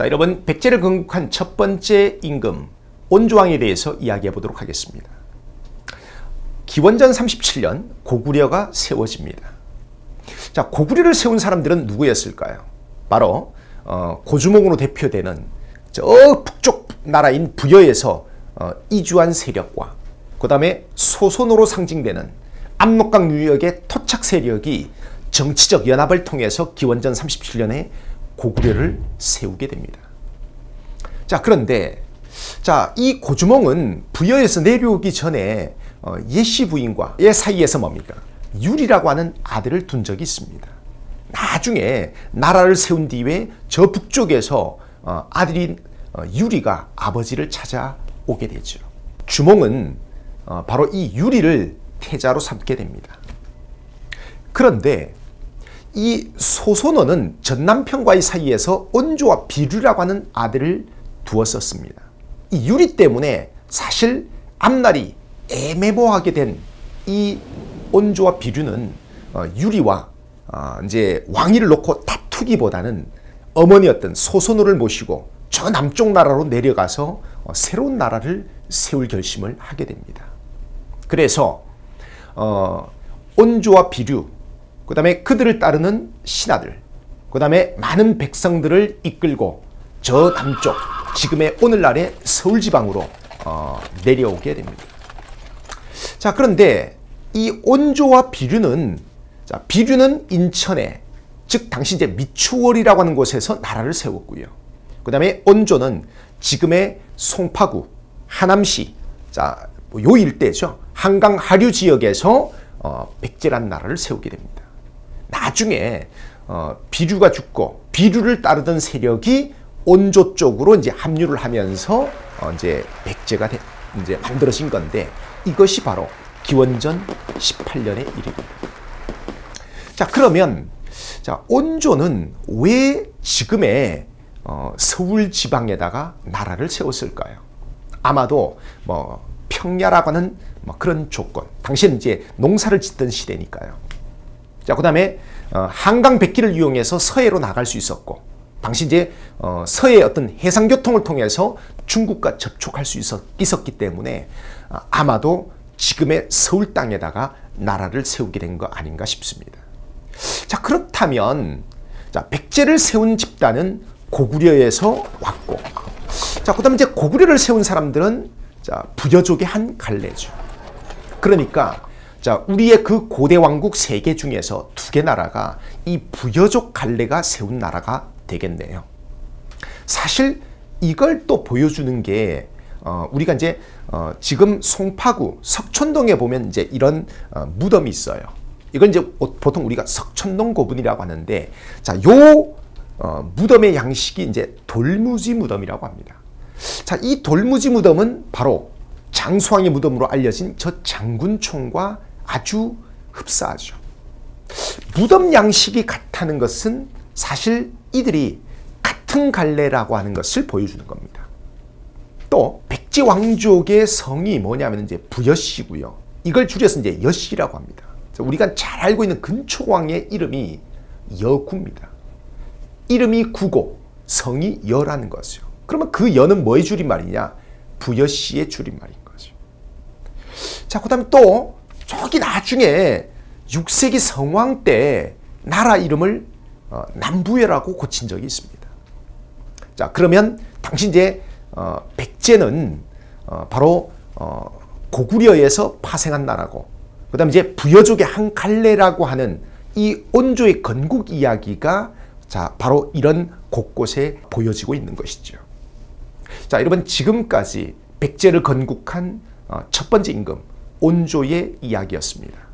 자, 여러분 백제를 건국한 첫 번째 임금 온조왕에 대해서 이야기해 보도록 하겠습니다. 기원전 37년 고구려가 세워집니다. 자, 고구려를 세운 사람들은 누구였을까요? 바로 어, 고주몽으로 대표되는 저 북쪽 나라인 부여에서 어, 이주한 세력과 그 다음에 소손으로 상징되는 압록강 유역의 토착 세력이 정치적 연합을 통해서 기원전 37년에 고구려를 세우게 됩니다. 자, 그런데 자, 이 고주몽은 부여에서 내려오기 전에 어, 예시 부인과 예 사이에서 뭡니까? 유리라고 하는 아들을 둔 적이 있습니다. 나중에 나라를 세운 뒤에 저 북쪽에서 어, 아들인 어, 유리가 아버지를 찾아오게 되죠. 주몽은 어, 바로 이 유리를 태자로 삼게 됩니다. 그런데 이 소손원은 전 남편과의 사이에서 온조와 비류라고 하는 아들을 두었었습니다. 이 유리 때문에 사실 앞날이 애매모하게 된 이 온조와 비류는 어, 유리와 어, 이제 왕위를 놓고 다투기보다는 어머니였던 소손호를 모시고 저 남쪽 나라로 내려가서 어, 새로운 나라를 세울 결심을 하게 됩니다. 그래서 어, 온조와 비류, 그 다음에 그들을 따르는 신하들, 그 다음에 많은 백성들을 이끌고 저 남쪽, 지금의 오늘날의 서울 지방으로 어, 내려오게 됩니다. 자, 그런데 이 온조와 비류는, 자, 비류는 인천에, 즉, 당시 이제 미추홀이라고 하는 곳에서 나라를 세웠고요. 그 다음에 온조는 지금의 송파구, 하남시, 자, 뭐요 일대죠. 한강 하류 지역에서 어, 백제란 나라를 세우게 됩니다. 나중에 어, 비류가 죽고 비류를 따르던 세력이 온조 쪽으로 이제 합류를 하면서 어, 이제 백제가 되, 이제 만들어진 건데 이것이 바로 기원전 18년의 일입니다. 자 그러면 자 온조는 왜 지금의 어, 서울 지방에다가 나라를 세웠을까요? 아마도 뭐 평야라고 하는 뭐 그런 조건. 당시에는 이제 농사를 짓던 시대니까요. 자, 그 다음에 어, 한강 백기를 이용해서 서해로 나갈 수 있었고, 당시 이제 어, 서해 어떤 해상교통을 통해서 중국과 접촉할 수 있었, 있었기 때문에 어, 아마도 지금의 서울 땅에다가 나라를 세우게 된 거 아닌가 싶습니다. 자, 그렇다면 자, 백제를 세운 집단은 고구려에서 왔고, 자, 그 다음에 이제 고구려를 세운 사람들은 자, 부여족의 한 갈래죠. 그러니까 자, 우리의 그 고대 왕국 세 개 중에서 두 개 나라가 이 부여족 갈래가 세운 나라가 되겠네요. 사실 이걸 또 보여주는 게 어, 우리가 이제 어, 지금 송파구 석촌동에 보면 이제 이런 어, 무덤이 있어요. 이건 이제 보통 우리가 석촌동 고분이라고 하는데 자, 요 어, 무덤의 양식이 이제 돌무지 무덤이라고 합니다. 자, 이 돌무지 무덤은 바로 장수왕의 무덤으로 알려진 저 장군총과 아주 흡사하죠. 무덤 양식이 같다는 것은 사실 이들이 같은 갈래라고 하는 것을 보여주는 겁니다. 또 백제 왕족의 성이 뭐냐면 이제 부여씨고요. 이걸 줄여서 이제 여씨라고 합니다. 우리가 잘 알고 있는 근초왕의 이름이 여구입니다. 이름이 구고 성이 여라는 것이요. 그러면 그 여는 뭐의 줄임말이냐? 부여씨의 줄임말인 거죠. 자, 그 다음에 또 저기 나중에 6세기 성왕 때 나라 이름을 어, 남부여라고 고친 적이 있습니다. 자, 그러면 당시 이제 어, 백제는 어, 바로 어, 고구려에서 파생한 나라고, 그 다음에 이제 부여족의 한 갈래라고 하는 이 온조의 건국 이야기가 자, 바로 이런 곳곳에 보여지고 있는 것이죠. 자, 여러분 지금까지 백제를 건국한 어, 첫 번째 임금 온조의 이야기였습니다.